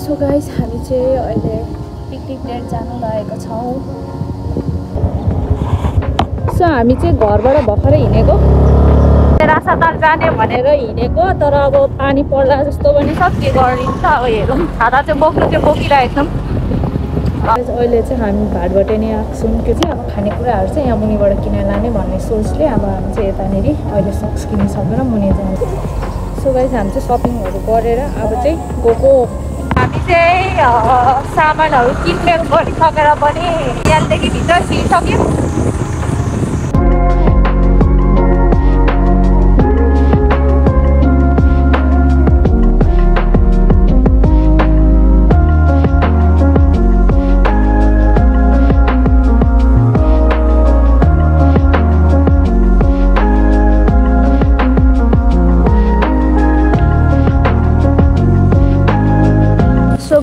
So guys हामी चाहिँ अहिले पिकनिक डेट जानु लागेको छौँ। सो हामी चाहिँ घरबाट भर्खरै हिँडेको। रासाताल जाने भनेर हिँडेको तर अब पानी पर्ला जस्तो पनि छ के गरिन्छ अब हेरौँ। छाता चाहिँ बोक्नु चाहिँ बोकिरहेको छौँ। अहिले चाहिँ हामी भाटबाट नै आएको छौँ। त्यो चाहिँ अब खानेकुराहरू चाहिँ यहाँ मुनिबाट किनेर लाने भन्ने सोचले अब हामी चाहिँ यतानिर अहिले सक्स किन्नु सकेर मुनि जान्छ। सो गाइस हामी चाहिँ सपिङहरू गरेर अब चाहिँ गएको। चाहिँ सामानहरू किनमेल गरिसकेर पनि यहाँदेखि भित्र छिरिसक्यौँ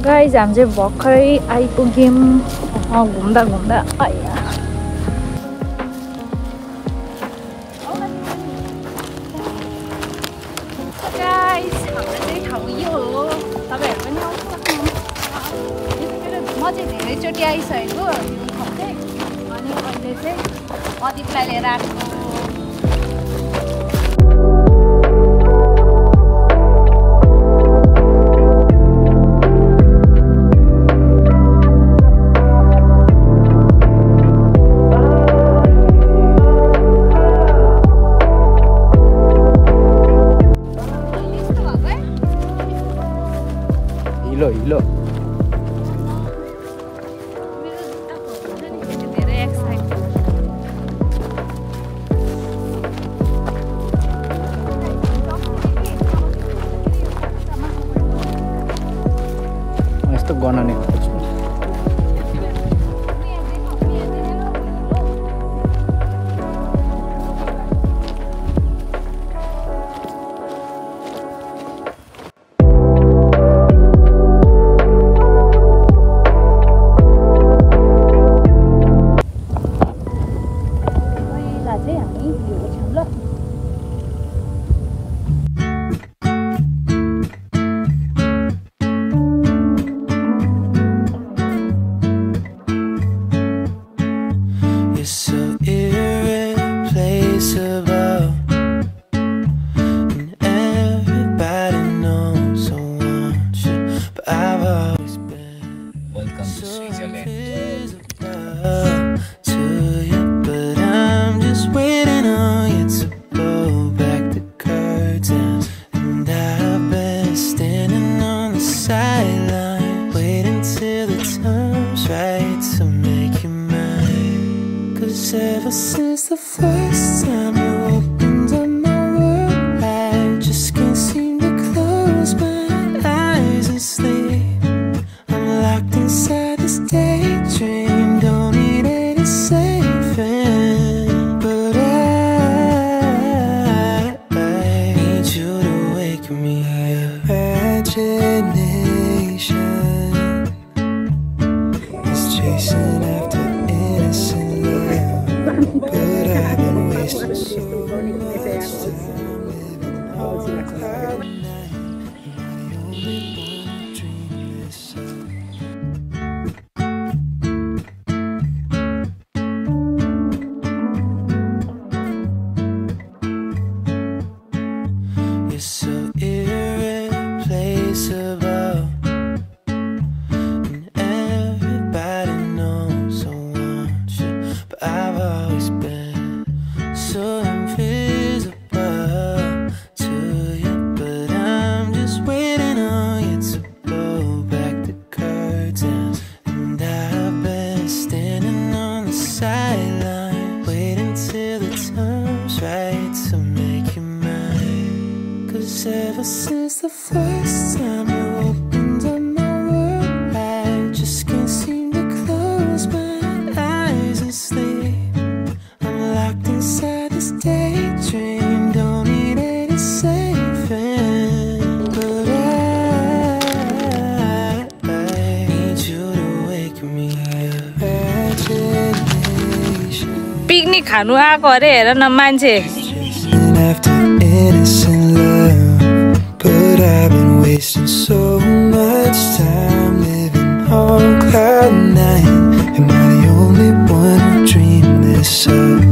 guys I'm just walking I put him. Oh gumda gumda. Ayah cho đi ai sấy luôn, không thế, mà nếu còn thế thế, mà đi lại lại ra. Cause ever since the first time you opened up my world, I just can't seem to close my eyes and sleep. I'm locked inside this daydream, don't need any saving. But I, I need you to wake me up. Imagination. Picnic खानु आएको अरे हेर न मान्छे wasting so much time living on cloud nine. Am I the only one who dreamed this up?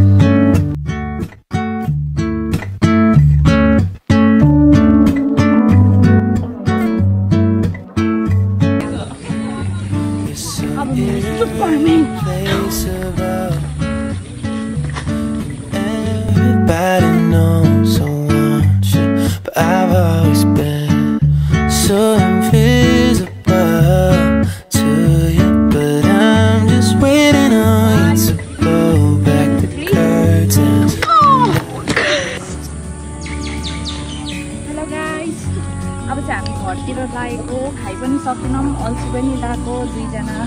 अब चाहिँ हामी घरतिर लागेको खाइ पनि सकेनौँ अल्छी पनि लगाएको दुईजना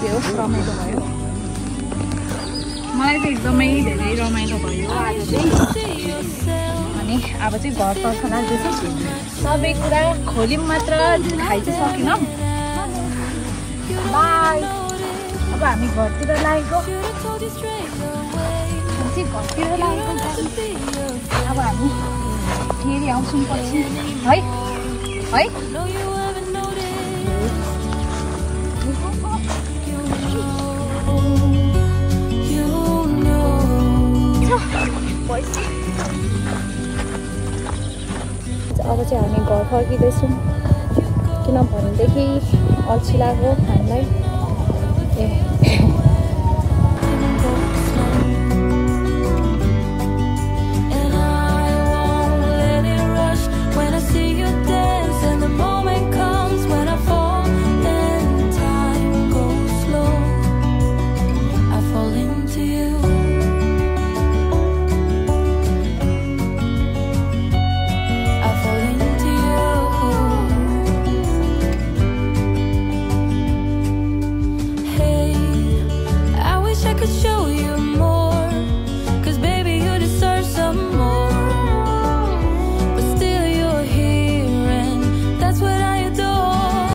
होस् रमाइलो भयो। मलाई चाहिँ एकदमै धेरै रमाइलो भयो। आज चाहिँ अनि अब चाहिँ घरतर्फ लाग्दैछ। सबै कुरा खोल्यौँ मात्र खाइ चाहिँ सकेनौँ। अब हामी घरतिर लागेको। घरतिर लागेको। अब हामी फेरि आउँछौँ पछि। है। है? अब चाहिँ हामी घर फर्किँदैछौँ। किनभनेदेखि अल्छी लाग्यो हामीलाई। ए।